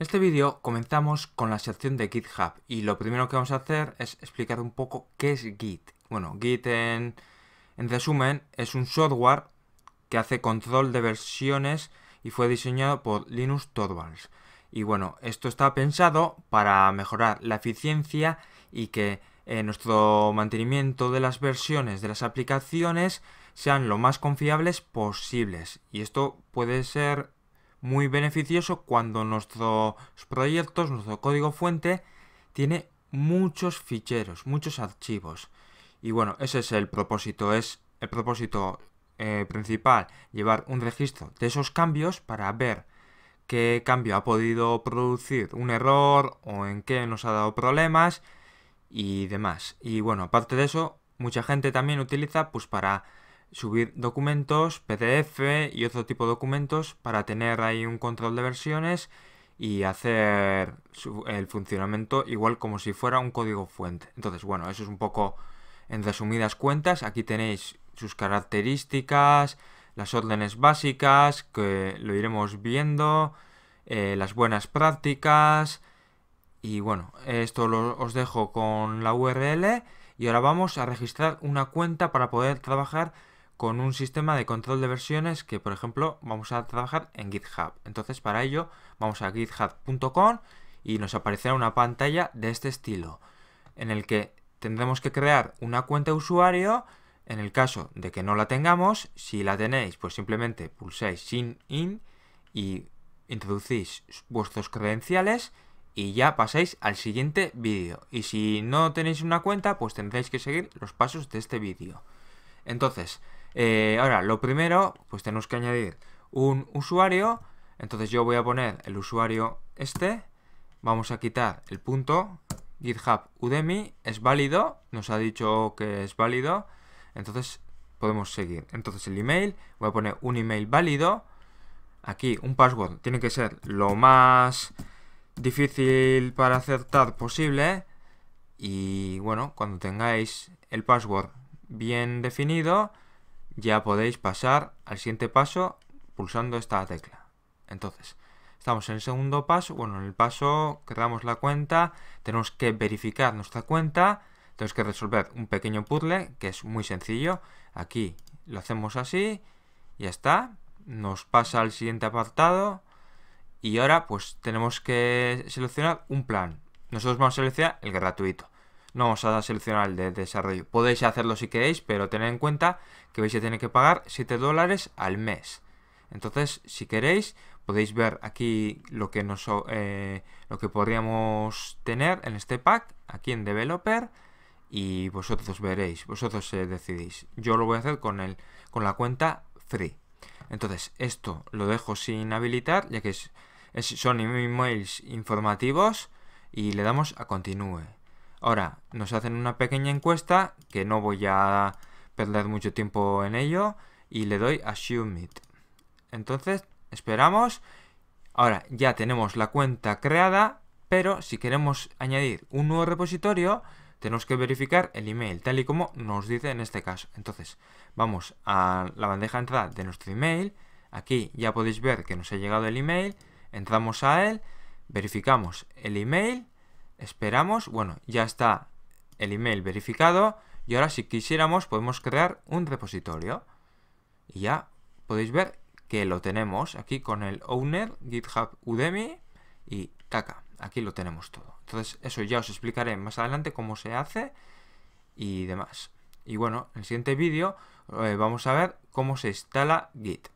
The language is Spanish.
Este vídeo comenzamos con la sección de GitHub y lo primero que vamos a hacer es explicar un poco qué es Git. Bueno, Git en, resumen es un software que hace control de versiones y fue diseñado por Linus Torvalds. Y bueno, esto está pensado para mejorar la eficiencia y que eh, nuestro mantenimiento de las versiones de las aplicaciones sean lo más confiables posibles. Y esto puede ser muy beneficioso cuando nuestros proyectos, nuestro código fuente, tiene muchos ficheros, muchos archivos. Y bueno, ese es el propósito, es el propósito eh, principal, llevar un registro de esos cambios para ver qué cambio ha podido producir un error o en qué nos ha dado problemas y demás. Y bueno, aparte de eso, mucha gente también utiliza pues para subir documentos, PDF y otro tipo de documentos para tener ahí un control de versiones y hacer el funcionamiento igual como si fuera un código fuente. Entonces, bueno, eso es un poco en resumidas cuentas. Aquí tenéis sus características, las órdenes básicas, que lo iremos viendo, eh, las buenas prácticas. Y bueno, esto lo, os dejo con la URL. Y ahora vamos a registrar una cuenta para poder trabajar con un sistema de control de versiones que, por ejemplo, vamos a trabajar en GitHub. Entonces, para ello, vamos a github.com y nos aparecerá una pantalla de este estilo, en el que tendremos que crear una cuenta de usuario. En el caso de que no la tengamos, si la tenéis, pues simplemente pulsáis Sign In y introducís vuestros credenciales y ya pasáis al siguiente vídeo. Y si no tenéis una cuenta, pues tendréis que seguir los pasos de este vídeo. Entonces, eh, ahora, lo primero, pues tenemos que añadir un usuario. Entonces yo voy a poner el usuario este. Vamos a quitar el punto. GitHub Udemy es válido. Nos ha dicho que es válido. Entonces podemos seguir. Entonces el email, voy a poner un email válido. Aquí un password tiene que ser lo más difícil para acertar posible. Y bueno, cuando tengáis el password bien definido, ya podéis pasar al siguiente paso pulsando esta tecla. Entonces, estamos en el segundo paso. Bueno, en el paso creamos la cuenta, tenemos que verificar nuestra cuenta, tenemos que resolver un pequeño puzzle que es muy sencillo. Aquí lo hacemos así, ya está. Nos pasa al siguiente apartado y ahora pues tenemos que seleccionar un plan. Nosotros vamos a seleccionar el gratuito no vamos a seleccionar el de desarrollo. Podéis hacerlo si queréis, pero tened en cuenta que vais a tener que pagar 7 dólares al mes. Entonces, si queréis, podéis ver aquí lo que, nos, eh, lo que podríamos tener en este pack, aquí en Developer, y vosotros veréis, vosotros eh, decidís. Yo lo voy a hacer con, el, con la cuenta free. Entonces, esto lo dejo sin habilitar, ya que son emails informativos, y le damos a continúe. Ahora, nos hacen una pequeña encuesta que no voy a perder mucho tiempo en ello y le doy a Submit. Entonces, esperamos. Ahora ya tenemos la cuenta creada, pero si queremos añadir un nuevo repositorio, tenemos que verificar el email, tal y como nos dice en este caso. Entonces, vamos a la bandeja de entrada de nuestro email. Aquí ya podéis ver que nos ha llegado el email. Entramos a él, verificamos el email Esperamos, bueno, ya está el email verificado y ahora si quisiéramos podemos crear un repositorio. Y ya podéis ver que lo tenemos aquí con el owner GitHub Udemy y caca, aquí lo tenemos todo. Entonces eso ya os explicaré más adelante cómo se hace y demás. Y bueno, en el siguiente vídeo eh, vamos a ver cómo se instala Git.